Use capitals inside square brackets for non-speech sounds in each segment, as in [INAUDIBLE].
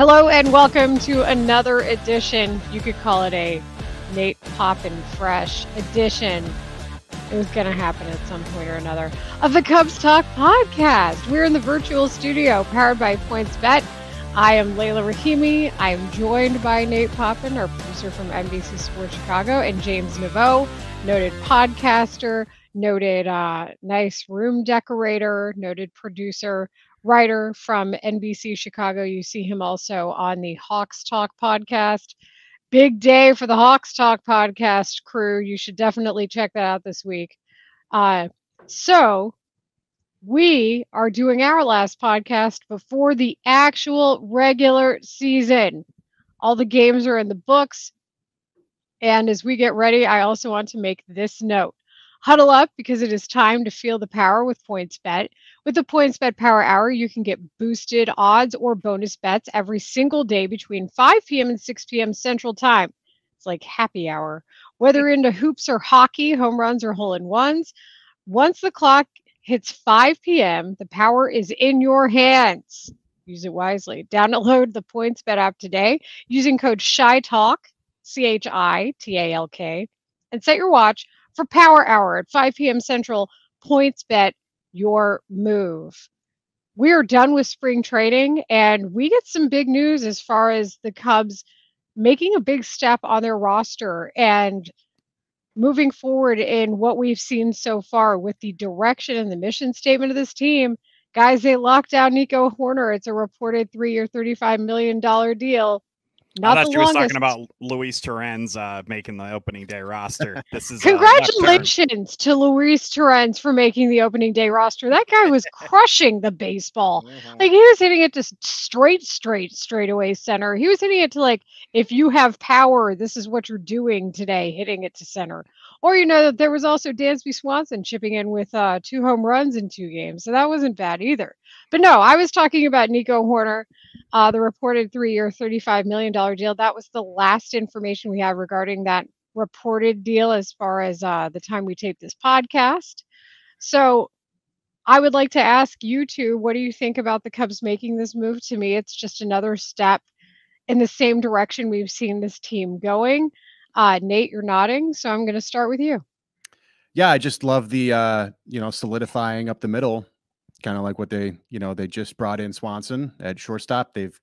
Hello and welcome to another edition. You could call it a Nate Poppin Fresh edition. It was going to happen at some point or another of the Cubs Talk podcast. We're in the virtual studio powered by PointsBet. I am Leila Rahimi. I am joined by Nate Poppen, our producer from NBC Sports Chicago, and James Neveau, noted podcaster, noted uh, nice room decorator, noted producer, writer from NBC Chicago. You see him also on the Hawks Talk podcast. Big day for the Hawks Talk podcast crew. You should definitely check that out this week. Uh, so, we are doing our last podcast before the actual regular season. All the games are in the books. And as we get ready, I also want to make this note. Huddle up because it is time to feel the power with PointsBet. With the PointsBet Power Hour, you can get boosted odds or bonus bets every single day between 5 p.m. and 6 p.m. Central Time. It's like happy hour. Whether into hoops or hockey, home runs or hole in ones, once the clock hits 5 p.m., the power is in your hands. Use it wisely. Download the PointsBet app today using code CHITALK, C H I T A L K, and set your watch for Power Hour at 5 p.m. Central. PointsBet your move. We are done with spring training, and we get some big news as far as the Cubs making a big step on their roster and moving forward in what we've seen so far with the direction and the mission statement of this team. Guys, they locked down Nico Hoerner. It's a reported three year, $35 million deal. Not I thought you were talking about Luis Torrens uh, making the opening day roster. [LAUGHS] This is uh, congratulations uh, to Luis Torrens for making the opening day roster. That guy was [LAUGHS] crushing the baseball. Mm-hmm. Like he was hitting it to straight, straight, straight away center. He was hitting it to like, if you have power, this is what you're doing today, hitting it to center. Or you know that there was also Dansby Swanson chipping in with uh, two home runs in two games, so that wasn't bad either. But no, I was talking about Nico Hoerner, uh, the reported three-year, thirty-five million dollar deal. That was the last information we had regarding that reported deal as far as uh, the time we taped this podcast. So I would like to ask you two, what do you think about the Cubs making this move? To me, it's just another step in the same direction we've seen this team going. Uh, Nate, you're nodding, so I'm going to start with you. Yeah, I just love the uh, you know solidifying up the middle, kind of like what they you know they just brought in Swanson at shortstop. They've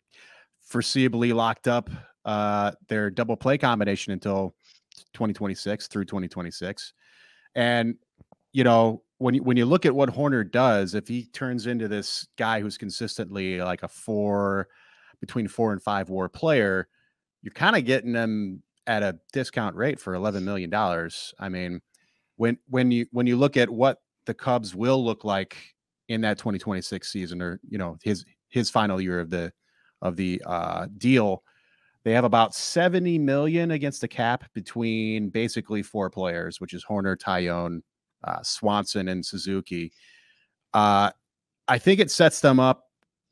foreseeably locked up uh, their double play combination until 2026 through 2026, and you know when you when you look at what Hoerner does, if he turns into this guy who's consistently like a four between four and five WAR player, you're kind of getting them at a discount rate for 11 million dollars. I mean, when when you when you look at what the Cubs will look like in that 2026 season or you know his his final year of the of the uh, deal, they have about 70 million against the cap between basically four players, which is Hoerner, Taillon, uh, Swanson, and Suzuki. Uh, I think it sets them up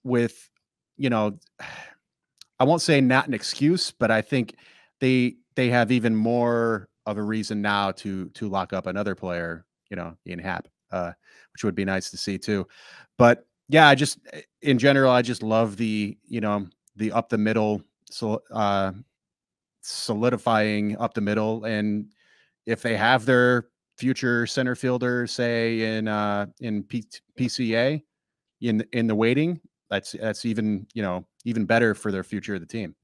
with, you know, [SIGHS] I won't say not an excuse, but I think they they have even more of a reason now to to lock up another player, you know, Ian Happ, uh, which would be nice to see too. But yeah, I just eh, in general, I just love the you know the up the middle, so uh, solidifying up the middle, and if they have their future center fielder, say in uh, in P- PCA, in in the waiting, that's that's even you know even better for their future of the team.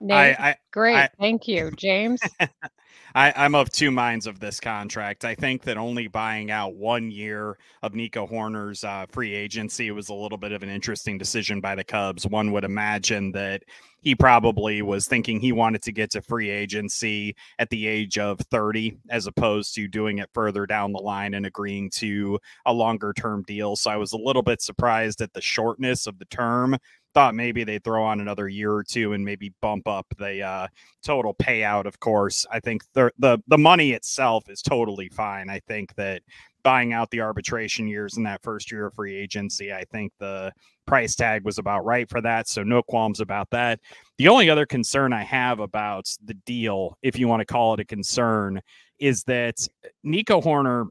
Nate, I, I, great. I, Thank you, James. [LAUGHS] I, am of two minds of this contract. I think that only buying out one year of Nico Hoerner's uh, free agency was a little bit of an interesting decision by the Cubs. One would imagine that he probably was thinking he wanted to get to free agency at the age of 30 as opposed to doing it further down the line and agreeing to a longer term deal. So I was a little bit surprised at the shortness of the term thought maybe they'd throw on another year or two and maybe bump up the uh, total payout. Of course, I think the, the the money itself is totally fine. I think that buying out the arbitration years in that first year of free agency, I think the price tag was about right for that. So no qualms about that. The only other concern I have about the deal, if you want to call it a concern, is that Nico Hoerner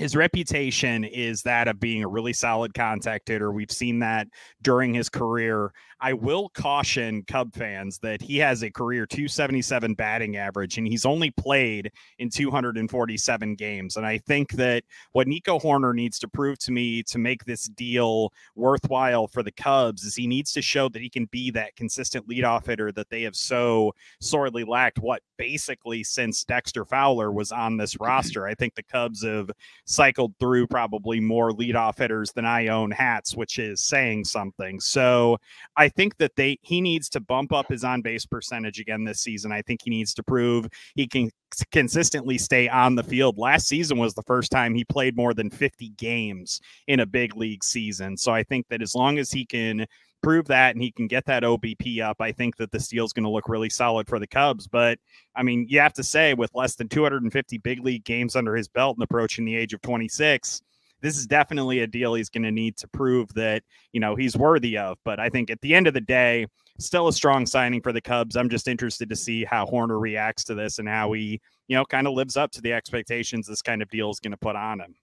his reputation is that of being a really solid contact hitter. We've seen that during his career. I will caution Cub fans that he has a career 277 batting average and he's only played in 247 games. And I think that what Nico Hoerner needs to prove to me to make this deal worthwhile for the Cubs is he needs to show that he can be that consistent leadoff hitter that they have so sorely lacked. What basically since Dexter Fowler was on this [LAUGHS] roster, I think the Cubs have cycled through probably more leadoff hitters than I own hats, which is saying something. So I think that they he needs to bump up his on base percentage again this season. I think he needs to prove he can consistently stay on the field. Last season was the first time he played more than 50 games in a big league season. So I think that as long as he can prove that and he can get that OBP up, I think that this deal is going to look really solid for the Cubs. But I mean, you have to say, with less than 250 big league games under his belt and approaching the age of 26, this is definitely a deal he's going to need to prove that you know he's worthy of. But I think at the end of the day, still a strong signing for the Cubs. I'm just interested to see how Hoerner reacts to this and how he you know kind of lives up to the expectations this kind of deal is going to put on him.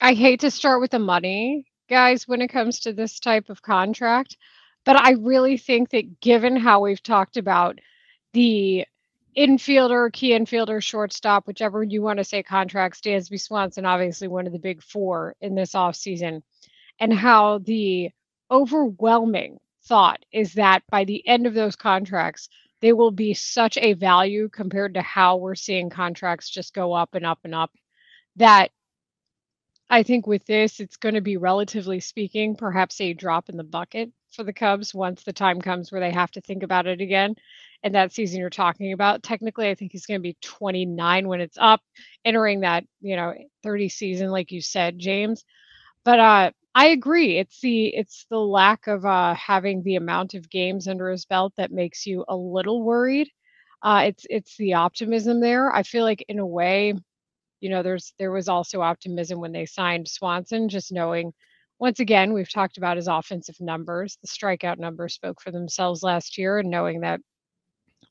I hate to start with the money, guys, when it comes to this type of contract, but I really think that given how we've talked about the infielder, key infielder, shortstop, whichever you want to say contracts, Dansby Swanson, obviously one of the big four in this offseason, and how the overwhelming thought is that by the end of those contracts, they will be such a value compared to how we're seeing contracts just go up and up and up that I think with this, it's going to be relatively speaking, perhaps a drop in the bucket for the Cubs once the time comes where they have to think about it again and that season you're talking about. Technically, I think he's going to be 29 when it's up, entering that, you know, 30 season, like you said, James. But uh, I agree. It's the it's the lack of uh, having the amount of games under his belt that makes you a little worried. Uh, it's it's the optimism there. I feel like in a way, you know, there's there was also optimism when they signed Swanson, just knowing. Once again, we've talked about his offensive numbers. The strikeout numbers spoke for themselves last year, and knowing that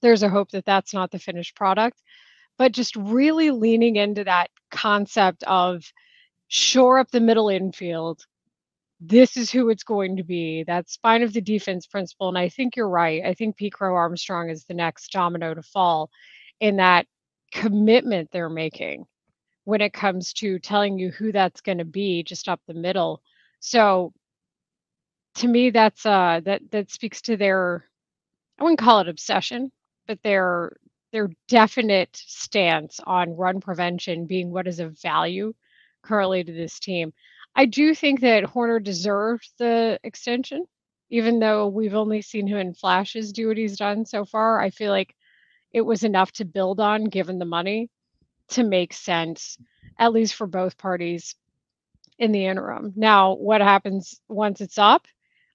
there's a hope that that's not the finished product. But just really leaning into that concept of shore up the middle infield. This is who it's going to be. That spine of the defense principle and i think you're right. I think pete crow armstrong is the next domino to fall in that commitment they're making when it comes to telling you who that's going to be just up the middle so to me that's uh that that speaks to their i wouldn't call it obsession but their their definite stance on run prevention being what is of value currently to this team. I do think that Hoerner deserves the extension, even though we've only seen him in flashes do what he's done so far. I feel like it was enough to build on given the money to make sense, at least for both parties in the interim. Now, what happens once it's up?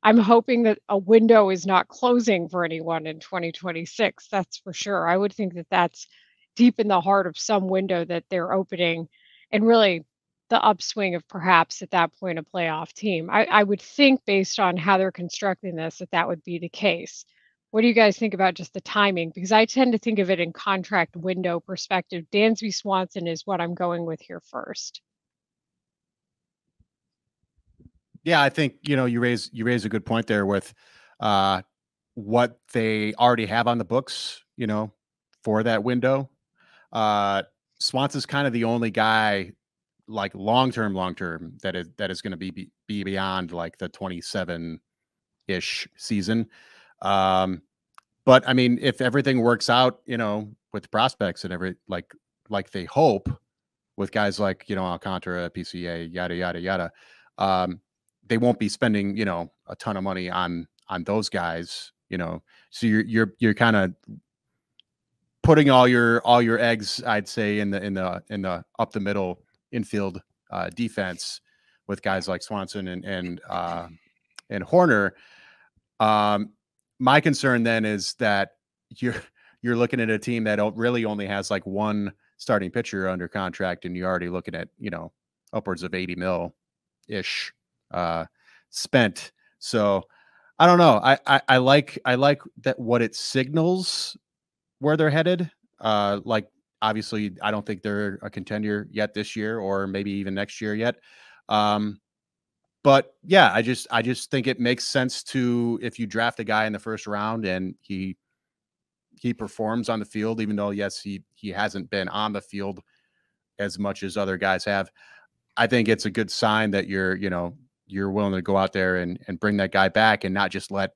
I'm hoping that a window is not closing for anyone in 2026. That's for sure. I would think that that's deep in the heart of some window that they're opening and really the upswing of perhaps at that point a playoff team. I, I would think based on how they're constructing this that that would be the case. What do you guys think about just the timing? Because I tend to think of it in contract window perspective. Dansby Swanson is what I'm going with here first. Yeah, I think you know you raise you raise a good point there with uh, what they already have on the books. You know, for that window, uh, Swanson's kind of the only guy like long term, long term that is that is going to be be beyond like the twenty seven ish season. Um, but I mean, if everything works out, you know, with prospects and every like like they hope with guys like you know Alcantara, PCA, yada yada yada. Um, they won't be spending you know a ton of money on on those guys you know? So you're you're you're kind of putting all your all your eggs i'd say in the in the in the up the middle infield uh, defense with guys like swanson and and uh and hoerner. Um my concern then is that you're you're looking at a team that really only has like one starting pitcher under contract and you're already looking at you know upwards of 80 mil ish uh, spent. So I don't know. I, I, I like I like that what it signals where they're headed. Uh, like obviously, I don't think they're a contender yet this year, or maybe even next year yet. Um, but yeah, I just I just think it makes sense to if you draft a guy in the first round and he he performs on the field, even though yes, he he hasn't been on the field as much as other guys have. I think it's a good sign that you're, you know, you're willing to go out there and and bring that guy back and not just let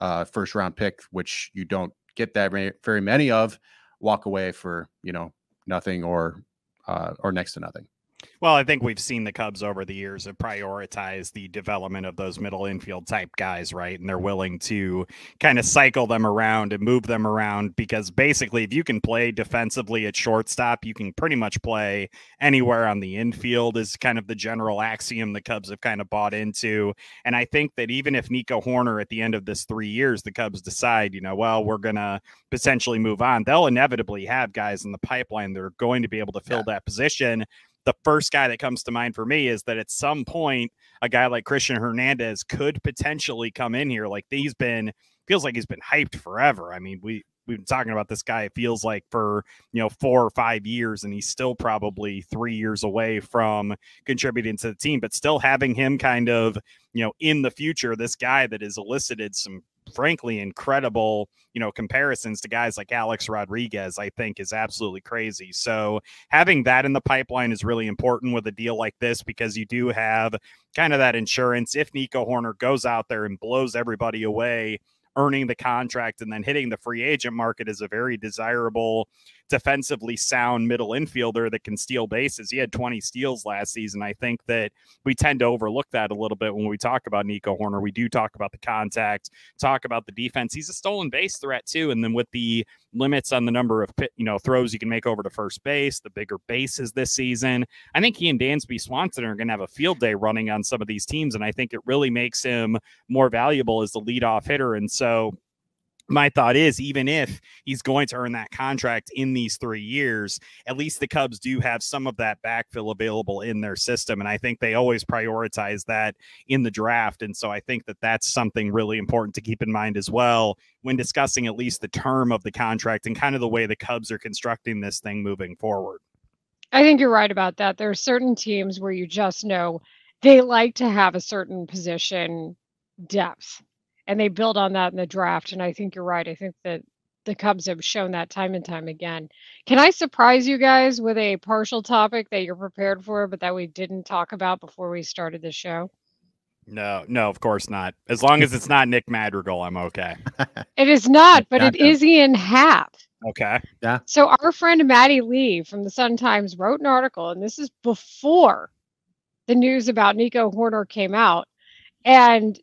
uh first round pick, which you don't get that very, many of, walk away for, you know, nothing or uh or next to nothing. Well, I think we've seen the Cubs over the years have prioritized the development of those middle infield type guys, right? And they're willing to kind of cycle them around and move them around because basically, if you can play defensively at shortstop, you can pretty much play anywhere on the infield, is kind of the general axiom the Cubs have kind of bought into. And I think that even if Nico Hoerner at the end of this three years, the Cubs decide, you know, well, we're going to potentially move on, they'll inevitably have guys in the pipeline that are going to be able to fill yeah. that position the first guy that comes to mind for me is that at some point a guy like Cristian Hernandez could potentially come in here. Like he's been feels like he's been hyped forever. I mean, we we've been talking about this guy. It feels like for you know four or five years, and he's still probably three years away from contributing to the team. But still having him kind of you know in the future, this guy that has elicited some frankly incredible, you know, comparisons to guys like Alex Rodriguez, I think is absolutely crazy. So having that in the pipeline is really important with a deal like this because you do have kind of that insurance if Nico Hoerner goes out there and blows everybody away earning the contract and then hitting the free agent market is a very desirable defensively sound middle infielder that can steal bases. He had 20 steals last season. I think that we tend to overlook that a little bit when we talk about Nico Hoerner. We do talk about the contact, talk about the defense. He's a stolen base threat too. And then with the limits on the number of you know throws you can make over to first base, the bigger bases this season, I think he and Dansby Swanson are going to have a field day running on some of these teams, and I think it really makes him more valuable as the leadoff hitter. And so my thought is even if he's going to earn that contract in these three years, at least the Cubs do have some of that backfill available in their system. And I think they always prioritize that in the draft. And so I think that that's something really important to keep in mind as well when discussing at least the term of the contract and kind of the way the Cubs are constructing this thing moving forward. I think you're right about that. There are certain teams where you just know they like to have a certain position depth and they build on that in the draft. And I think you're right. I think that the Cubs have shown that time and time again. Can I surprise you guys with a partial topic that you're prepared for, but that we didn't talk about before we started the show? No, no, of course not. As long as it's not Nick Madrigal, I'm okay. [LAUGHS] it is not, but it is Ian Happ. Okay. Yeah. So our friend Maddie Lee from the Sun Times wrote an article, and this is before the news about Nico Hoerner came out. And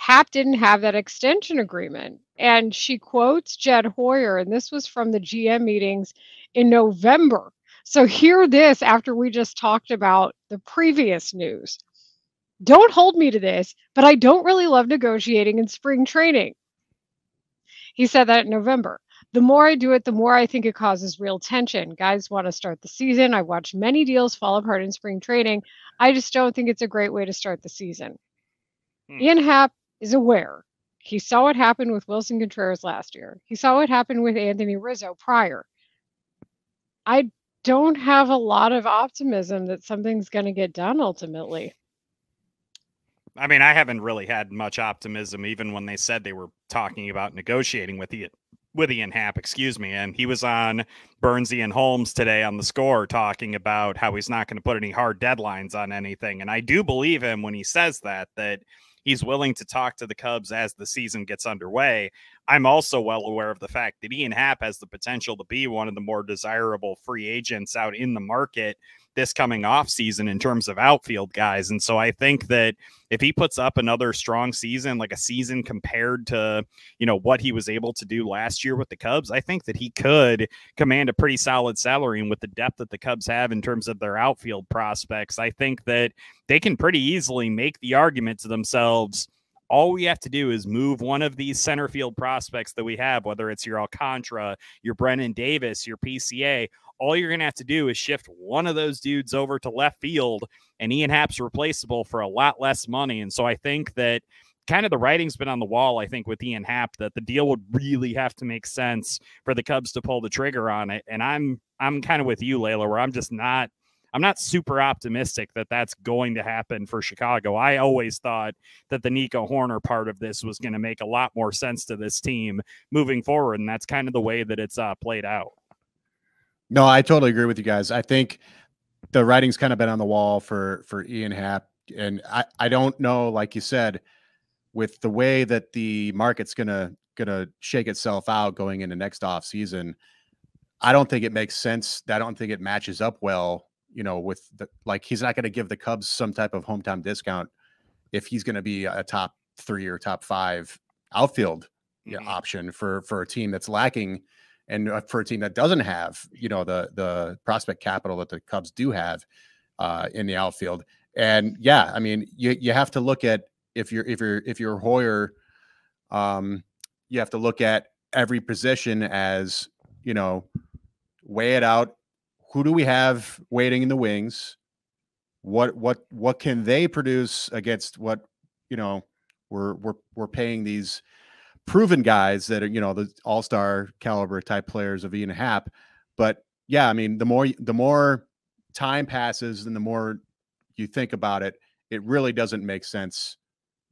Happ didn't have that extension agreement. And she quotes Jed Hoyer, and this was from the GM meetings in November. So hear this after we just talked about the previous news. Don't hold me to this, but I don't really love negotiating in spring training. He said that in November. The more I do it, the more I think it causes real tension. Guys want to start the season. I watched many deals fall apart in spring training. I just don't think it's a great way to start the season. Hmm. Ian Happ is aware. He saw what happened with Willson Contreras last year. He saw what happened with Anthony Rizzo prior. I don't have a lot of optimism that something's going to get done ultimately. I mean, I haven't really had much optimism, even when they said they were talking about negotiating with Ian, with Ian Happ, excuse me. And he was on Burnsy and Holmes today on the score talking about how he's not going to put any hard deadlines on anything. And I do believe him when he says that, that he's willing to talk to the Cubs as the season gets underway. I'm also well aware of the fact that Ian Happ has the potential to be one of the more desirable free agents out in the market this coming off season in terms of outfield guys. And so I think that if he puts up another strong season, like a season compared to, you know, what he was able to do last year with the Cubs, I think that he could command a pretty solid salary. And with the depth that the Cubs have in terms of their outfield prospects, I think that they can pretty easily make the argument to themselves all we have to do is move one of these center field prospects that we have, whether it's your Alcantara, your Brennen Davis, your PCA all you're going to have to do is shift one of those dudes over to left field, and Ian Happ's replaceable for a lot less money. And so I think that kind of the writing's been on the wall, I think, with Ian Happ that the deal would really have to make sense for the Cubs to pull the trigger on it. And I'm I'm kind of with you, Layla, where I'm just not I'm not super optimistic that that's going to happen for Chicago. I always thought that the Nico Hoerner part of this was going to make a lot more sense to this team moving forward, and that's kind of the way that it's uh, played out. No, I totally agree with you guys. I think the writing's kind of been on the wall for for Ian Happ, and I I don't know, like you said, with the way that the market's gonna gonna shake itself out going into next off season. I don't think it makes sense. I don't think it matches up well you know, with the like he's not going to give the Cubs some type of hometown discount if he's going to be a top three or top five outfield mm-hmm. option for for a team that's lacking and uh, for a team that doesn't have you know the the prospect capital that the Cubs do have uh, in the outfield. And yeah, I mean, you you have to look at if you're if you're if you're Hoyer, um, you have to look at every position as you know, weigh it out who do we have waiting in the wings? What what what can they produce against what you know we're we're we're paying these proven guys that are you know the all star caliber type players of Ian Happ. But yeah, I mean the more the more time passes and the more you think about it, it really doesn't make sense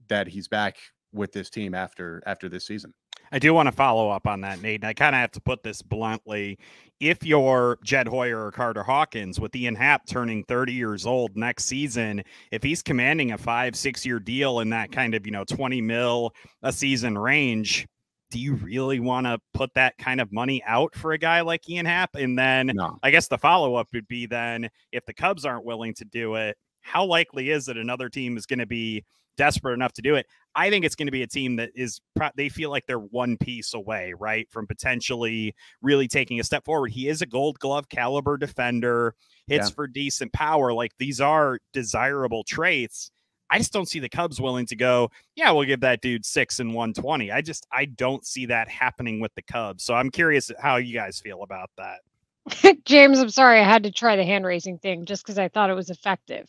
that he's back with this team after after this season. I do want to follow up on that, Nate. And I kind of have to put this bluntly. If you're Jed Hoyer or Carter Hawkins, with Ian Happ turning 30 years old next season, if he's commanding a five, six year deal in that kind of, you know, 20 mil a season range, do you really want to put that kind of money out for a guy like Ian Happ? And then no. I guess the follow up would be then if the Cubs aren't willing to do it, how likely is it another team is going to be desperate enough to do it. I think it's going to be a team that is they feel like they're one piece away, right, from potentially really taking a step forward. He is a Gold Glove caliber defender, hits yeah. for decent power. Like these are desirable traits. I just don't see the Cubs willing to go, yeah, we'll give that dude six and 120. I just, I don't see that happening with the Cubs. So I'm curious how you guys feel about that. [LAUGHS] James, I'm sorry, I had to try the hand raising thing just because I thought it was effective.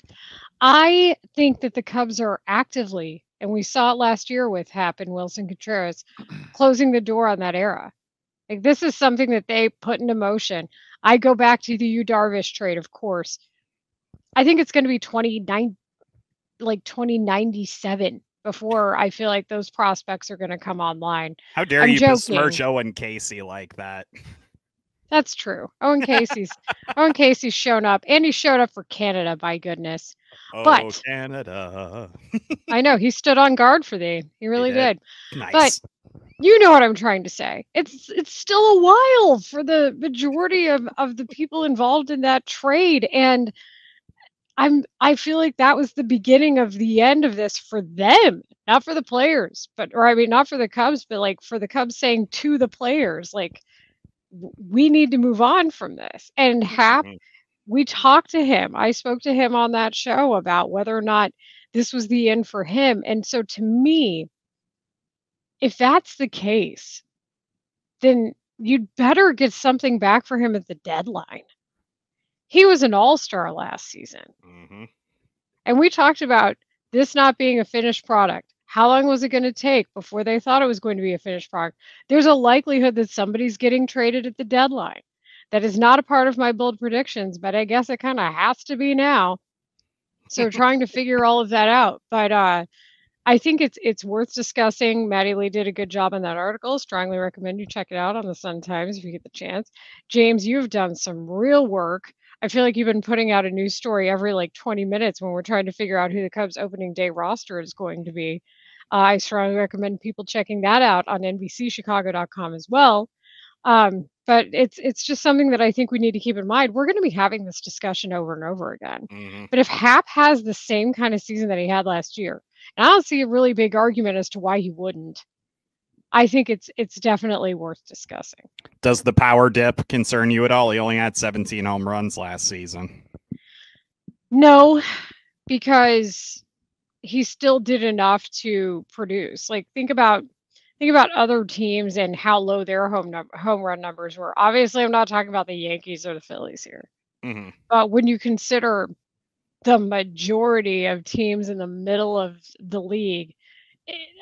I think that the Cubs are actively, and we saw it last year with Happ and Willson Contreras, [CLEARS THROAT] closing the door on that era. Like this is something that they put into motion. I go back to the Yu Darvish trade, of course. I think it's going to be 29, like 2097 before I feel like those prospects are going to come online. How dare I'm you besmirch Owen Caissie like that? [LAUGHS] That's true. Oh, Owen Caissie's oh, Owen Caissie's shown up, and he showed up for Canada. By goodness, oh, but Canada. [LAUGHS] I know he stood on guard for thee. He really he did. did. Nice. But you know what I'm trying to say. It's it's still a while for the majority of of the people involved in that trade, and I'm I feel like that was the beginning of the end of this for them, not for the players, but or I mean not for the Cubs, but like for the Cubs saying to the players, like we need to move on from this. And Happ, mm-hmm. we talked to him. I spoke to him on that show about whether or not this was the end for him. And so to me, if that's the case, then you'd better get something back for him at the deadline. He was an all star last season. Mm-hmm. And we talked about this not being a finished product. How long was it going to take before they thought it was going to be a finished product? There's a likelihood that somebody's getting traded at the deadline. That is not a part of my bold predictions, but I guess it kind of has to be now. So [LAUGHS] trying to figure all of that out. But uh, I think it's it's worth discussing. Maddie Lee did a good job in that article. Strongly recommend you check it out on the Sun Times if you get the chance. James, you've done some real work I feel like you've been putting out a news story every like 20 minutes when we're trying to figure out who the Cubs opening day roster is going to be. I strongly recommend people checking that out on NBCChicago.com as well. Um, but it's it's just something that I think we need to keep in mind. We're going to be having this discussion over and over again. Mm-hmm. But if Happ has the same kind of season that he had last year, and I don't see a really big argument as to why he wouldn't. I think it's it's definitely worth discussing. Does the power dip concern you at all? He only had 17 home runs last season. No, because he still did enough to produce. Like think about think about other teams and how low their home num- home run numbers were. Obviously, I'm not talking about the Yankees or the Phillies here. Mm-hmm. But when you consider the majority of teams in the middle of the league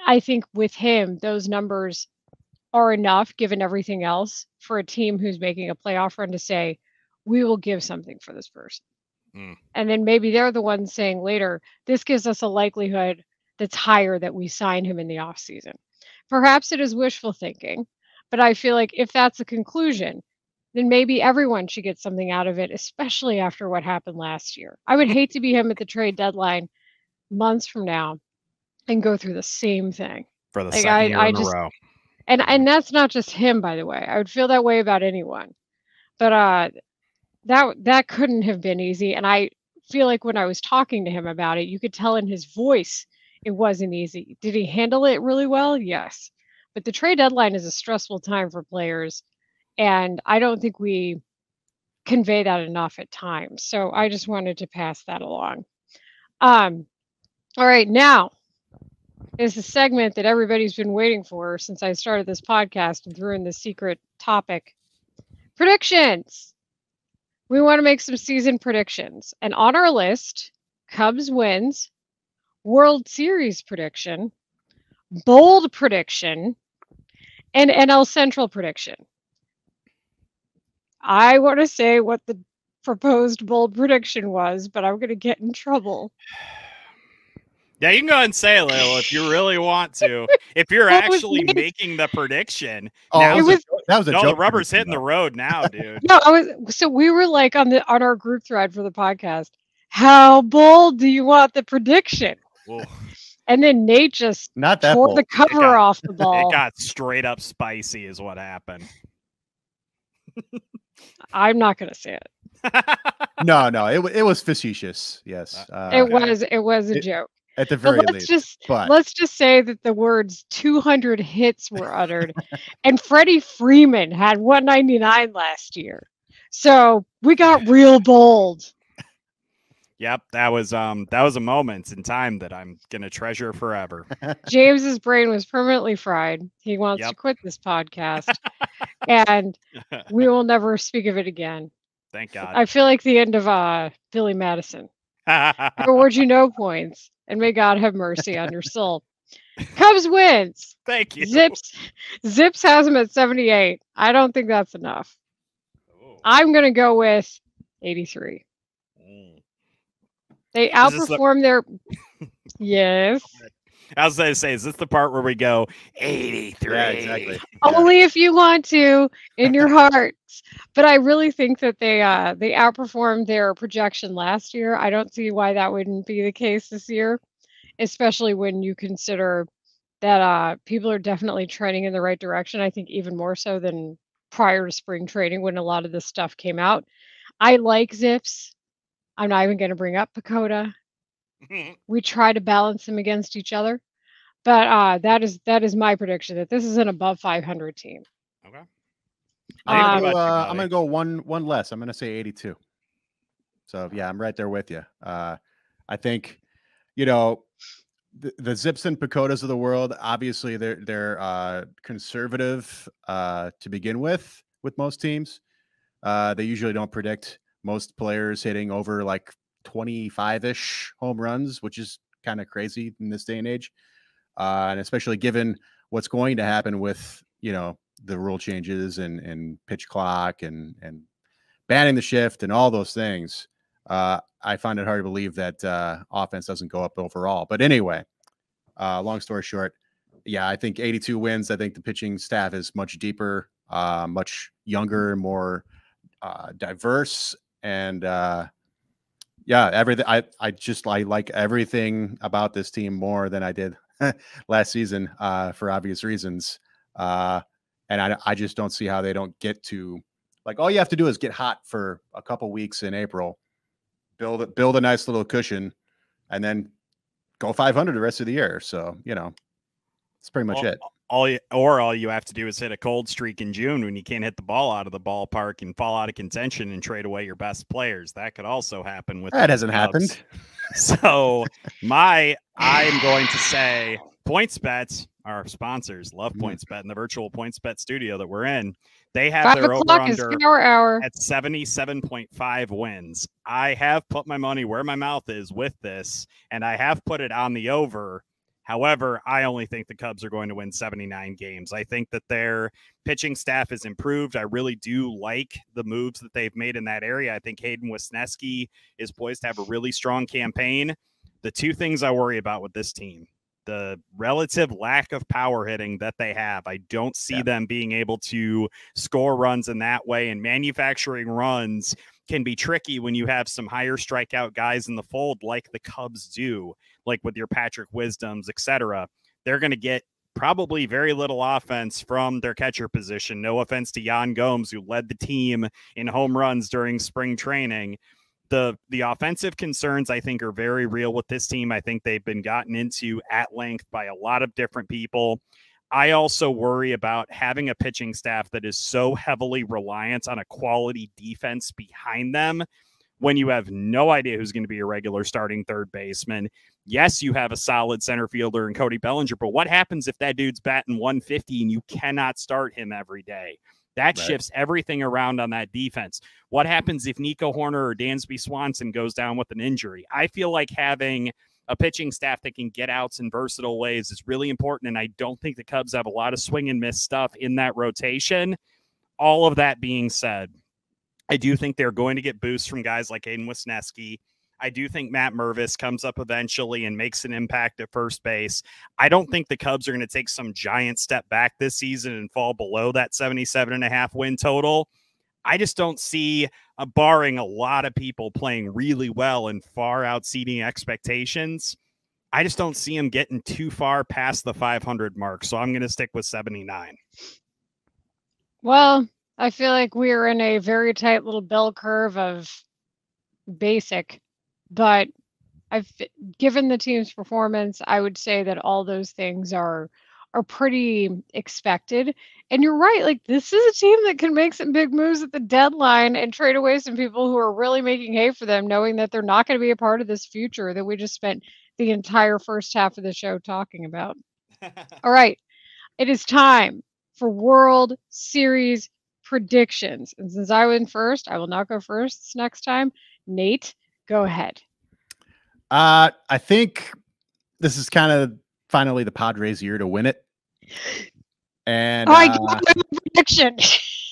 I think with him, those numbers are enough given everything else for a team who's making a playoff run to say, we will give something for this person. Mm. And then maybe they're the ones saying later, this gives us a likelihood that's higher that we sign him in the offseason. Perhaps it is wishful thinking, but I feel like if that's the conclusion, then maybe everyone should get something out of it, especially after what happened last year. I would hate to be him at the trade deadline months from now and go through the same thing. for the Like, second I- year I in just- a row. And and that's not just him, by the way. I would feel that way about anyone. But uh that that couldn't have been easy. And I feel like when I was talking to him about it, you could tell in his voice it wasn't easy. Did he handle it really well? Yes. But the trade deadline is a stressful time for players. And I don't think we convey that enough at times. So I just wanted to pass that along. Um all right, now is the segment that everybody's been waiting for since I started this podcast and threw in the secret topic. Predictions. We want to make some season predictions. And on our list, Cubs wins, World Series prediction, bold prediction, and NL Central prediction. I want to say what the proposed bold prediction was, but I'm going to get in trouble. Yeah, you can go ahead and say it, Lil, if you really want to. If you're [LAUGHS] actually me. making the prediction, Oh, now that was, was- a, that was a no, joke the rubber's prediction, hitting the road now, [LAUGHS] dude. No, I was so we were like on the on our group thread for the podcast. How bold do you want the prediction? Ooh, And then Nate just Not that tore bold. the cover got- off the [LAUGHS] ball. it got straight up spicy, is what happened. I'm not going to say it. no, no, it, it was facetious. Yes, uh, it okay. was it was a it- joke. At the But very let's least. just but let's just say that the words 200 hits were uttered, [LAUGHS] and Freddie Freeman had 199 last year. So we got real bold. Yep, that was um that was a moment in time that I'm gonna treasure forever. [LAUGHS] James's brain was permanently fried. He wants to quit this podcast, [LAUGHS] and we will never speak of it again. Thank God. I feel like the end of uh Billy Madison. I award you no points, and may God have mercy on your soul. Cubs wins. [LAUGHS] Thank you. Zips Zips has him at 78. I don't think that's enough. Ooh. I'm gonna go with 83. Mm. They Is this the- outperform their [LAUGHS] Yes. I was going to say, is this the part where we go 83? yeah, exactly. [LAUGHS] Only if you want to in your [LAUGHS] heart. But I really think that they uh they outperformed their projection last year. I don't see why that wouldn't be the case this year, especially when you consider that uh people are definitely trending in the right direction. I think even more so than prior to spring training when a lot of this stuff came out. I like Zips. I'm not even going to bring up PECOTA. We try to balance them against each other. But uh that is that is my prediction that this is an above 500 team. okay. I'm, Um, gonna go, What about you, uh, I'm gonna go one one less. I'm gonna say 82. So yeah, I'm right there with you. Uh, I think, you know, the, the Zips and PECOTAs of the world. Obviously, they're they're uh, conservative uh, to begin with. With most teams, uh, they usually don't predict most players hitting over like 25 ish home runs, which is kind of crazy in this day and age, uh, and especially given what's going to happen with you know the rule changes and and pitch clock and and banning the shift and all those things. Uh, I find it hard to believe that uh, offense doesn't go up overall. But anyway, uh, long story short, yeah, I think 82 wins. I think the pitching staff is much deeper, uh, much younger, more uh, diverse, and uh, yeah, everything. I I just I like everything about this team more than I did [LAUGHS] last season uh, for obvious reasons. Uh, and I, I just don't see how they don't get to like all you have to do is get hot for a couple weeks in April, build build a nice little cushion, and then go 500 the rest of the year. So you know, that's pretty much Well, it. All you, or all you have to do is hit a cold streak in June when you can't hit the ball out of the ballpark and fall out of contention and trade away your best players. That could also happen with That hasn't Cubs. happened. So my I'm going to say PointsBet's our sponsors love Mhm. PointsBet in the virtual PointsBet studio that we're in. They have Five their over under power hour. at 77.5 wins. I have put my money where my mouth is with this, and I have put it on the over. However, I only think the Cubs are going to win 79 games. I think that their pitching staff has improved. I really do like the moves that they've made in that area. I think Hayden Wesneski is poised to have a really strong campaign. The two things I worry about with this team the relative lack of power hitting that they have. I don't see yeah. them being able to score runs in that way and manufacturing runs can be tricky when you have some higher strikeout guys in the fold like the Cubs do, like with your Patrick Wisdoms, etc. They're going to get probably very little offense from their catcher position. No offense to Yan Gomes, who led the team in home runs during spring training. The the offensive concerns I think are very real with this team. I think they've been gotten into at length by a lot of different people. I also worry about having a pitching staff that is so heavily reliant on a quality defense behind them when you have no idea who's going to be a regular starting third baseman. Yes, you have a solid center fielder in Cody Bellinger, but what happens if that dude's batting 150 and you cannot start him every day? That right. shifts everything around on that defense. What happens if Nico Hoerner or Dansby Swanson goes down with an injury? I feel like having – a pitching staff that can get outs in versatile ways is really important. And I don't think the Cubs have a lot of swing and miss stuff in that rotation. All of that being said, I do think they're going to get boosts from guys like Hayden Wesneski. I do think Matt Mervis comes up eventually and makes an impact at first base. I don't think the Cubs are going to take some giant step back this season and fall below that 77 and a half win total. I just don't see, uh, barring a lot of people playing really well and far outseeding expectations, I just don't see him getting too far past the 500 mark. So I'm going to stick with 79. Well, I feel like we're in a very tight little bell curve of basic, but I've given the team's performance, I would say that all those things are are pretty expected. And you're right, like this is a team that can make some big moves at the deadline and trade away some people who are really making hay for them, knowing that they're not going to be a part of this future that we just spent the entire first half of the show talking about. [LAUGHS] All right. It is time for World Series predictions. And since I went first, I will not go first next time. Nate, go ahead. Uh, I think this is kind of finally the Padres' year to win it. And oh, I uh, prediction.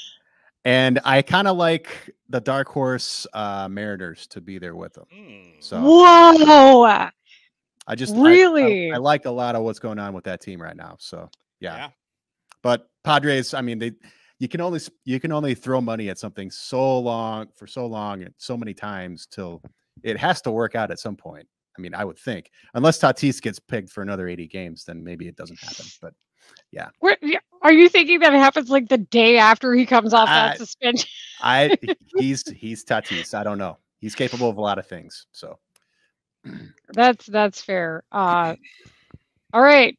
[LAUGHS] and I kind of like the dark horse uh, Mariners to be there with them. So whoa, I just really I, I, I, like a lot of what's going on with that team right now. So yeah. yeah. but Padres, I mean they. You can only you can only throw money at something so long for so long and so many times till it has to work out at some point. I mean, I would think, unless Tatis gets picked for another 80 games, then maybe it doesn't happen. But yeah. Where, are you thinking that it happens like the day after he comes off that suspension? I [LAUGHS] he's he's Tatis. I don't know. He's capable of a lot of things. So that's that's fair. Uh, all right,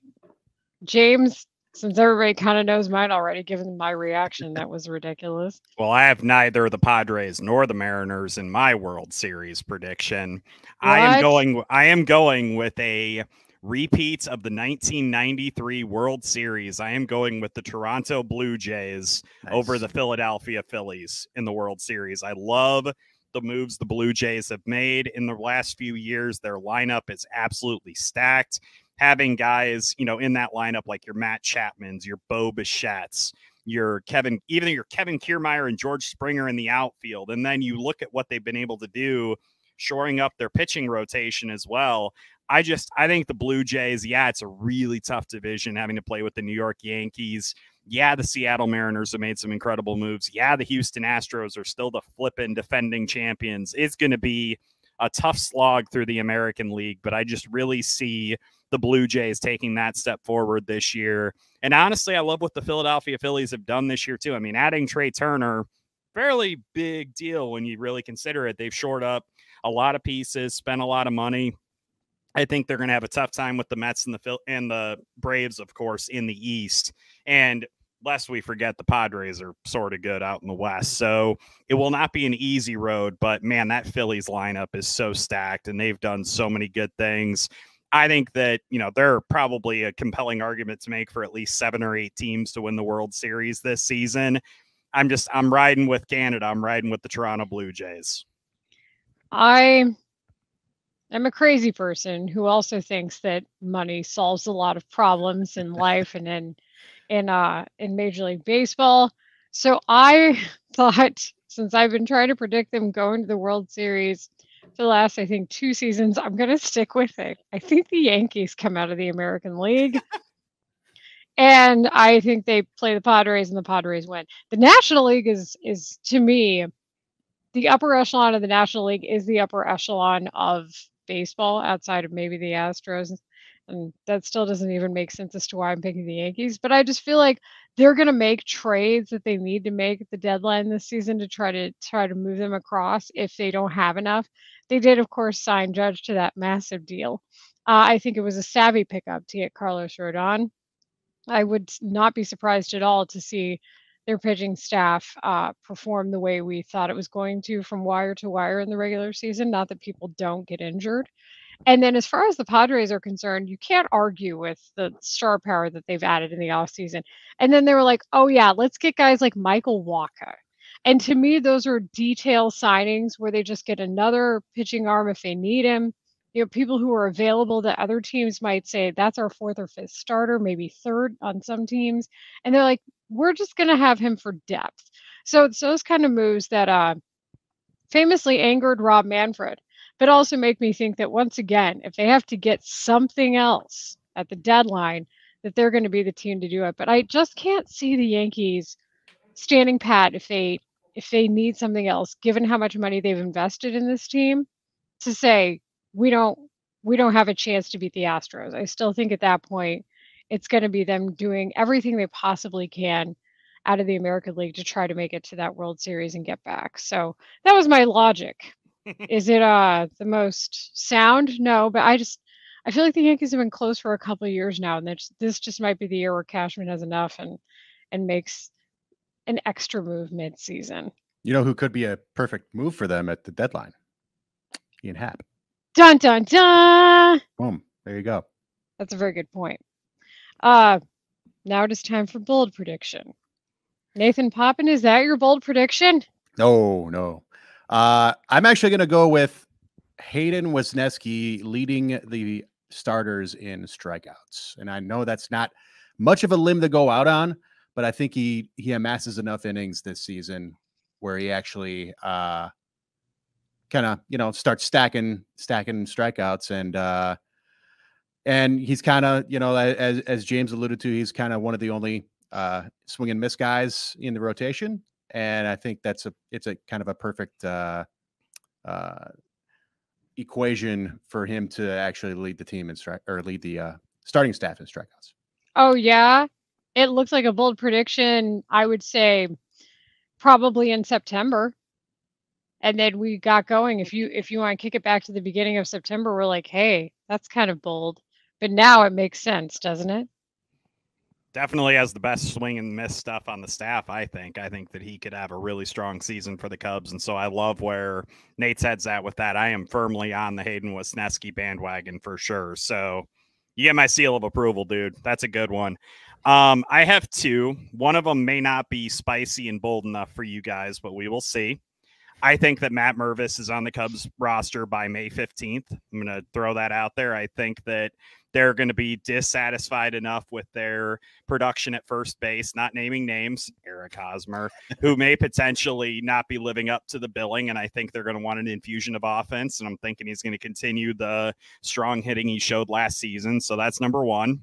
James since everybody kind of knows mine already, given my reaction, that was ridiculous. Well, I have neither the Padres nor the Mariners in my World Series prediction. What? I am going. I am going with a repeat of the 1993 World Series. I am going with the Toronto Blue Jays nice. over the Philadelphia Phillies in the World Series. I love the moves the Blue Jays have made in the last few years. Their lineup is absolutely stacked having guys, you know, in that lineup like your Matt Chapmans, your Bo Bichette's, your Kevin, even your Kevin Kiermaier and George Springer in the outfield. And then you look at what they've been able to do, shoring up their pitching rotation as well. I just, I think the Blue Jays, yeah, it's a really tough division having to play with the New York Yankees. Yeah, the Seattle Mariners have made some incredible moves. Yeah, the Houston Astros are still the flippin' defending champions. It's going to be a tough slog through the American League, but I just really see the Blue Jays taking that step forward this year. And honestly, I love what the Philadelphia Phillies have done this year, too. I mean, adding Trea Turner, fairly big deal when you really consider it. They've shored up a lot of pieces, spent a lot of money. I think they're going to have a tough time with the Mets and the and the Braves, of course, in the East. And lest we forget, the Padres are sort of good out in the West. So it will not be an easy road. But man, that Phillies lineup is so stacked, and they've done so many good things. I think that, you know, they're probably a compelling argument to make for at least seven or eight teams to win the World Series this season. I'm just, I'm riding with Canada. I'm riding with the Toronto Blue Jays. I I'm a crazy person who also thinks that money solves a lot of problems in life and in in uh in Major League Baseball. So I [LAUGHS] thought since I've been trying to predict them going to the World Series for the last I think two seasons, I'm going to stick with it. I think the Yankees come out of the American League. and I think they play the Padres and the Padres win. The National League is is to me the upper echelon of the National League is the upper echelon of baseball outside of maybe the Astros. And that still doesn't even make sense as to why I'm picking the Yankees. But I just feel like they're going to make trades that they need to make at the deadline this season to try to try to move them across if they don't have enough. They did, of course, sign Judge to that massive deal. Uh, I think it was a savvy pickup to get Carlos Rodon. I would not be surprised at all to see their pitching staff uh, perform the way we thought it was going to from wire to wire in the regular season. Not that people don't get injured. And then as far as the Padres are concerned, you can't argue with the star power that they've added in the offseason. And then they were like, oh, yeah, let's get guys like Michael Wacha. And to me, those are detail signings where they just get another pitching arm if they need him. You know, people who are available that other teams might say that's our fourth or fifth starter, maybe third on some teams. And they're like, we're just going to have him for depth. So it's those kind of moves that uh, famously angered Rob Manfred, but also make me think that once again, if they have to get something else at the deadline, that they're going to be the team to do it. But I just can't see the Yankees standing pat if they if they need something else, given how much money they've invested in this team, to say we don't we don't have a chance to beat the Astros. I still think at that point it's going to be them doing everything they possibly can out of the American League to try to make it to that World Series and get back. So that was my logic. [LAUGHS] Is it uh the most sound? No, but I just I feel like the Yankees have been close for a couple of years now, and this this just might be the year where Cashman has enough and and makes an extra move mid-season. You know who could be a perfect move for them at the deadline? Ian Happ. Dun dun dun. Boom. There you go. That's a very good point. Uh, now it is time for bold prediction. Nathan Poppen, is that your bold prediction? No, no. Uh, I'm actually going to go with Hayden Wesneski leading the starters in strikeouts. And I know that's not much of a limb to go out on, but I think he he amasses enough innings this season where he actually uh kind of, you know, starts stacking stacking strikeouts and uh and he's kind of you know as as James alluded to, he's kind of one of the only uh, swing and miss guys in the rotation, and I think that's a it's a kind of a perfect uh, uh, equation for him to actually lead the team in strike or lead the uh, starting staff in strikeouts. Oh yeah, it looks like a bold prediction. I would say probably in September. And then we got going. If you if you want to kick it back to the beginning of September, we're like, hey, that's kind of bold. But now it makes sense, doesn't it? Definitely has the best swing and miss stuff on the staff, I think. I think that he could have a really strong season for the Cubs. And so I love where Nate's head's at with that. I am firmly on the Hayden Wesneski bandwagon for sure. So you get my seal of approval, dude. That's a good one. Um, I have two. One of them may not be spicy and bold enough for you guys, but we will see. I think that Matt Mervis is on the Cubs roster by May 15th. I'm going to throw that out there. I think that they're going to be dissatisfied enough with their production at first base, not naming names, Eric Hosmer, who may potentially not be living up to the billing. And I think they're going to want an infusion of offense. And I'm thinking he's going to continue the strong hitting he showed last season. So that's number one.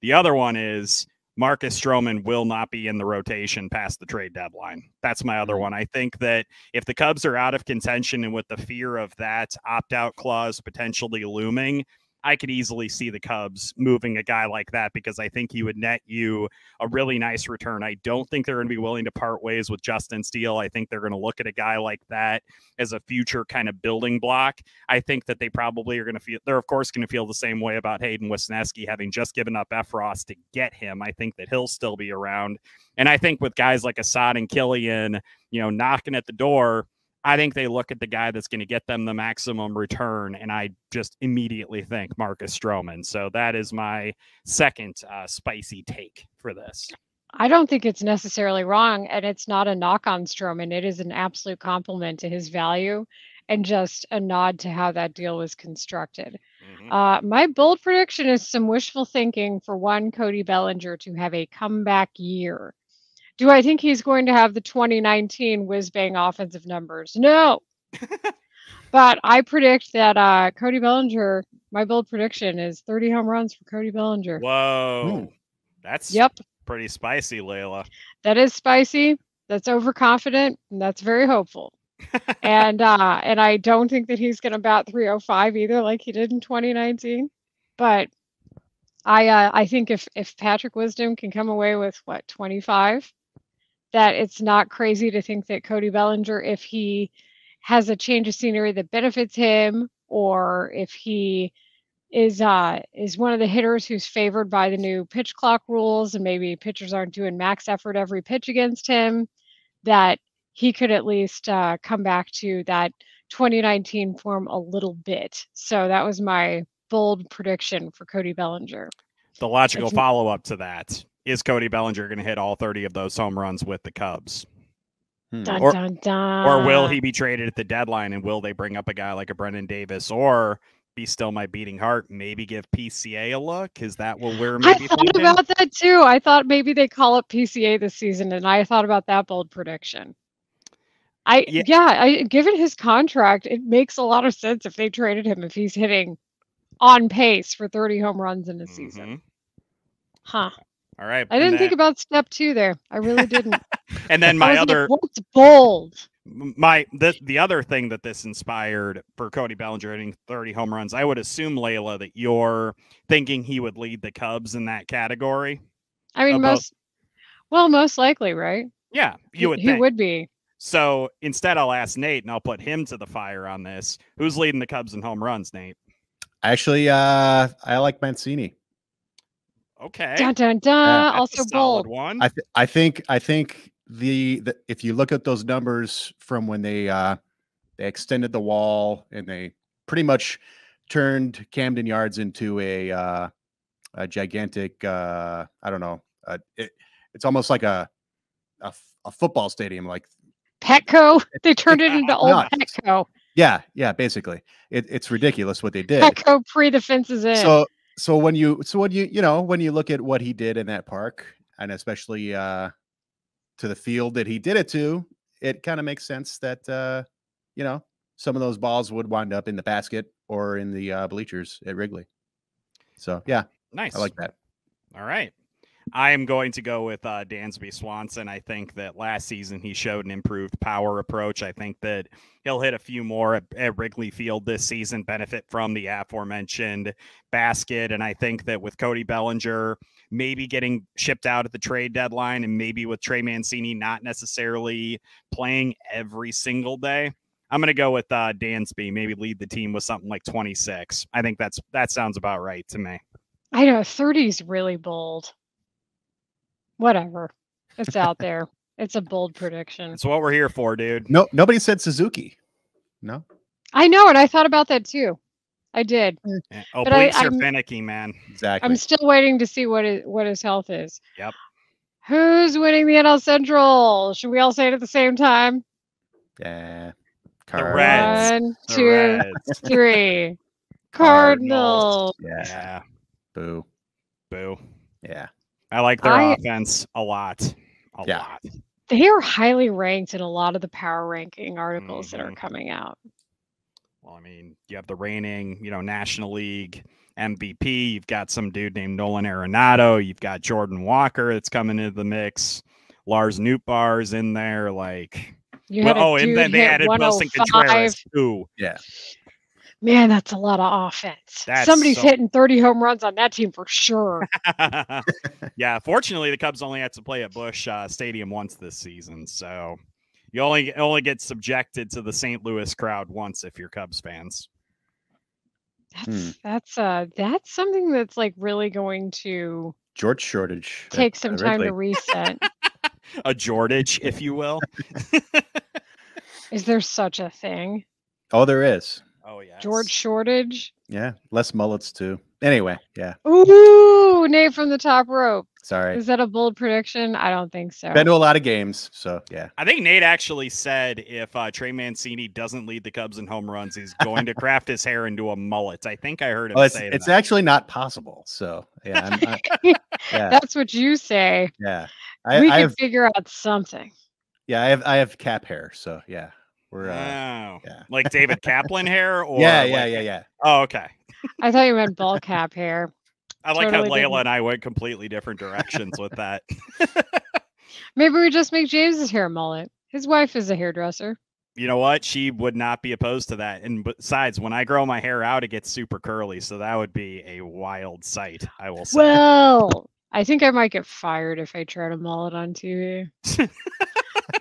The other one is Marcus Stroman will not be in the rotation past the trade deadline. That's my other mm-hmm. one. I think that if the Cubs are out of contention and with the fear of that opt out clause potentially looming, I could easily see the Cubs moving a guy like that because I think he would net you a really nice return. I don't think they're going to be willing to part ways with Justin Steele. I think they're going to look at a guy like that as a future kind of building block. I think that they probably are going to feel, they're of course going to feel the same way about Hayden Wesneski having just given up Effross to get him. I think that he'll still be around. And I think with guys like Assad and Kilian, you know, knocking at the door, I think they look at the guy that's going to get them the maximum return, and I just immediately think Marcus Stroman. So that is my second uh, spicy take for this. I don't think it's necessarily wrong, and it's not a knock on Stroman. It is an absolute compliment to his value and just a nod to how that deal was constructed. Mhm. Uh, my bold prediction is some wishful thinking for one Cody Bellinger to have a comeback year. Do I think he's going to have the 2019 whiz bang offensive numbers? No. [LAUGHS] but I predict that uh, Cody Bellinger, my bold prediction is 30 home runs for Cody Bellinger. Whoa. That's Yep, pretty spicy, Leila. that is spicy. That's overconfident. And that's very hopeful. [LAUGHS] and uh, and I don't think that he's going to bat 305 either, like he did in 2019. But I uh, I think if if Patrick Wisdom can come away with what 25, that it's not crazy to think that Cody Bellinger, if he has a change of scenery that benefits him, or if he is uh is one of the hitters who's favored by the new pitch clock rules and maybe pitchers aren't doing max effort every pitch against him that he could at least uh, come back to that 2019 form a little bit. So that was my bold prediction for cody bellinger. The logical follow up to that is Cody Bellinger going to hit all 30 of those home runs with the Cubs? Hmm. dun, Or- dun, dun. Or will he be traded at the deadline and will they bring up a guy like a Brennen Davis or be still my beating heart? Maybe give PCA a look? Is that what we're I thought thinking? about that too. I thought maybe they call up PCA this season, and I thought about that bold prediction. I Yeah. yeah, I given his contract, it makes a lot of sense if they traded him if he's hitting on pace for 30 home runs in a season. Mhm. Huh. All right. I didn't think about step two there. I really didn't. [LAUGHS] and then my was like, other what's bold? my the the other thing that this inspired for Cody Bellinger hitting 30 home runs, I would assume Leila that you're thinking he would lead the Cubs in that category. I mean, About- most well, most likely, right? Yeah, He- you would he think. would be. So instead, I'll ask Nate, and I'll put him to the fire on this. Who's leading the Cubs in home runs, Nate? Actually, uh, I like Mancini. Okay, Dun dun dun. that's a also solid bold. one. I th- I think I think the, the if you look at those numbers from when they uh they extended the wall and they pretty much turned Camden Yards into a uh a gigantic uh I don't know uh, it, it's almost like a a football stadium like Petco. [LAUGHS] They turned it into old nuts. Petco. yeah yeah basically it, it's ridiculous what they did Petco pre the fences in. so so when you so when you you know when you look at what he did in that park and especially uh to the field that he did it to it kind of makes sense that uh you know some of those balls would wind up in the basket or in the uh, bleachers at wrigley so yeah nice. i like that All right. I am going to go with uh, Dansby Swanson. I think that last season he showed an improved power approach. I think that he'll hit a few more at, at Wrigley Field this season, benefit from the aforementioned basket. And I think that with Cody Bellinger maybe getting shipped out at the trade deadline and maybe with Trey Mancini not necessarily playing every single day. I'm going to go with uh, Dansby, maybe lead the team with something like 26. I think that's that sounds about right to me. I know 30 is really bold. Whatever. It's out [LAUGHS] there. It's a bold prediction. That's what we're here for, dude. no nobody said suzuki no I know, and I thought about that too. I did. Yeah, But oh, I, are I'm- finicky, man. exactly I'm still waiting to see what his, what his health is. Yep. Who's winning the NL Central? Should we all say it at the same time? yeah The Reds. One, The two, Reds. [LAUGHS] three. Cardinals. Cardinals. yeah yeah, boo boo. yeah I like their I- offense a lot. A Yeah. lot. They are highly ranked in a lot of the power ranking articles that are Mhm. coming out. Well, I mean, you have the reigning, you know, National League MVP. You've got some dude named Nolan Arenado. You've got Jordan Walker that's coming into the mix. Lars Nootbaar's in there. Like, You well, oh, and then they hit added Willson 105. Contreras too. Man, that's a lot of offense. That's Somebody's so- hitting 30 home runs on that team for sure. [LAUGHS] yeah, fortunately, the Cubs only had to play at Busch uh, Stadium once this season, so you only only get subjected to the St. Louis crowd once if you're Cubs fans. That's Hmm. that's uh that's something that's like really going to george shortage take some uh, time to reset. [LAUGHS] A Jordage, if you will. [LAUGHS] Is there such a thing? oh there is Oh yeah, George Shortage? yeah less mullets too anyway yeah Ooh, Nate from the top rope. Sorry. Is that a bold prediction? I don't think so. Been to a lot of games, so yeah. I think Nate actually said if uh, Trey Mancini doesn't lead the Cubs in home runs, he's going to craft his hair into a mullet. I think I heard him Oh, it's say it's that. actually not possible. So yeah, I'm, I, [LAUGHS] yeah, That's what you say. yeah. I, we I can have figure out something. yeah, I have I have cap hair. So yeah, we're uh, oh, yeah. [LAUGHS] like David Kaplan hair, or yeah, yeah, like- yeah, yeah. Oh, okay. I thought you meant ball cap hair. [LAUGHS] I like Totally how Leila didn't. and I went completely different directions with that. [LAUGHS] Maybe we just make James's hair mullet. His wife is a hairdresser. You know what? She would not be opposed to that. And besides, when I grow my hair out, it gets super curly, so that would be a wild sight. I will say. Well, I think I might get fired if I try to mullet on TV.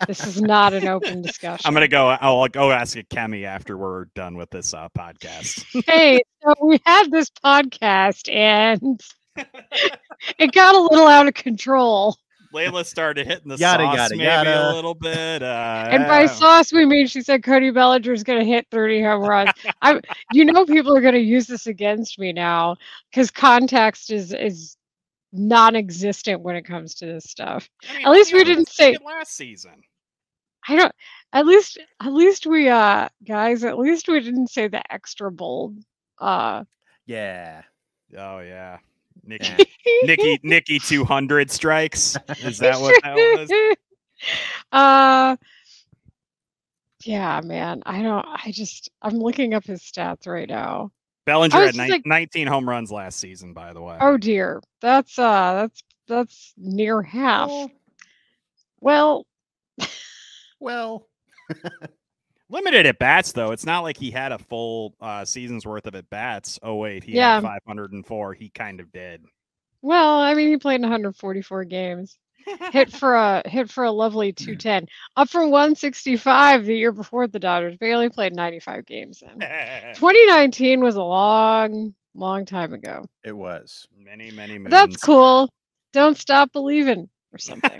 This is not an open discussion. I'm gonna go. I'll go ask a Kemi after we're done with this uh, podcast. [LAUGHS] hey, so we had this podcast and [LAUGHS] it got a little out of control. Leila started hitting the Yada, sauce yada, maybe yada. a little bit. Uh, And by sauce, we mean she said Cody Bellinger's going to hit 30 home runs. I'm, you know, people are going to use this against me now because context is is non-existent when it comes to this stuff. I mean, at least we didn't say- last season. I don't. At least, at least we, uh, guys, at least we didn't say the extra bold. Uh, Yeah. Oh yeah, Nikki, Yeah. [LAUGHS] Nikki, Nikki, 200 strikes. Is that what that was? [LAUGHS] uh yeah man i don't i just i'm looking up his stats right now Bellinger had just like- 19 home runs last season, by the way. oh dear that's uh that's that's near half Well, well well, [LAUGHS] Limited at bats though. It's not like he had a full uh, season's worth of at bats. Oh wait, he Yeah. had 504. He kind of did. well i mean he played in 144 games hit for a hit for a lovely [LAUGHS] 210 up from 165 the year before the dodgers. Barely played 95 games then [LAUGHS] 2019 was a long long time ago. It was. many, many, But that's cool. Don't stop believing or [LAUGHS] something.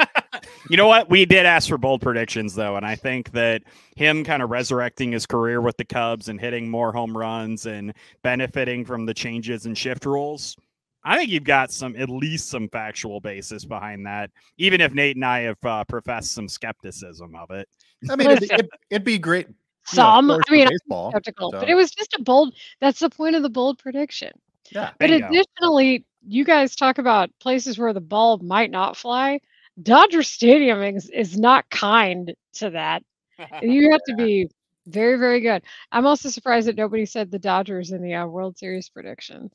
You know what? We did ask for bold predictions though, and I think that him kind of resurrecting his career with the Cubs and hitting more home runs and benefiting from the changes in shift rules. I think you've got some at least some factual basis behind that, even if Nate and I have uh, professed some skepticism of it. I mean, it'd, it'd, [LAUGHS] it'd be great. you know, some i for mean baseball. skeptical, but it was just a bold. That's the point of the bold prediction. yeah. But Bingo. additionally, you guys talk about places where the ball might not fly. Dodger Stadium is, is not kind to that. [LAUGHS] You have to be very, very good. I'm also surprised that nobody said the Dodgers in the uh, World Series predictions.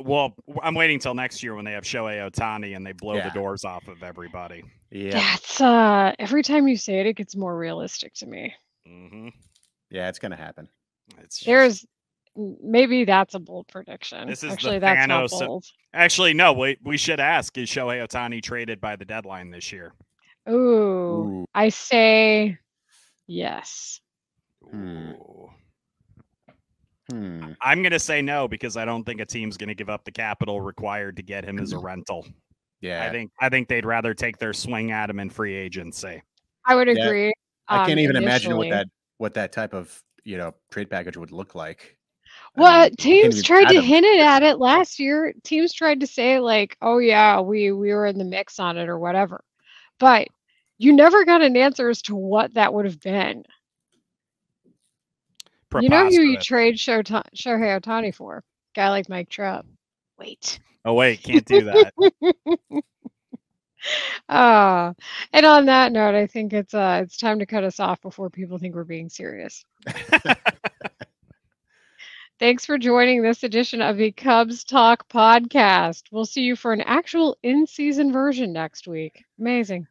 Well, I'm waiting till next year when they have Shohei Ohtani and they blow Yeah. the doors off of everybody. Yeah. That's uh every time you say it, it gets more realistic to me. Mm-hmm. Yeah, it's gonna happen. It's just- There's maybe that's a bold prediction. This is the Actually, that's not Thanos of- bold. actually no. We we should ask: Is Shohei Ohtani traded by the deadline this year? Ooh, Ooh. I say yes. Hmm. Ooh. Hmm. I'm going to say no because I don't think a team's going to give up the capital required to get him as a rental. Yeah. I think I think they'd rather take their swing at him in free agency. I would Yeah, agree. I can't um, even imagine what that what that type of you know trade package would look like. I Well, mean, teams tried to hint it at it last year. Teams tried to say like, "Oh yeah, we we were in the mix on it or whatever," but you never got an answer as to what that would have been. You know who you Preposterous. trade Shota- Shohei Ohtani for? Guy like Mike Trout. Wait. oh wait, can't do that. [LAUGHS] Ah, and on that note, I think it's uh it's time to cut us off before people think we're being serious. [LAUGHS] Thanks for joining this edition of the Cubs Talk podcast. We'll see you for an actual in-season version next week. Amazing.